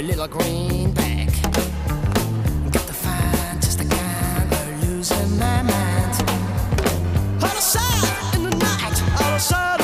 every little greenback. Got to find just a kind of losing my mind. All of a sudden in the night, all of a sudden.